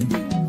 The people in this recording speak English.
Mm-hmm.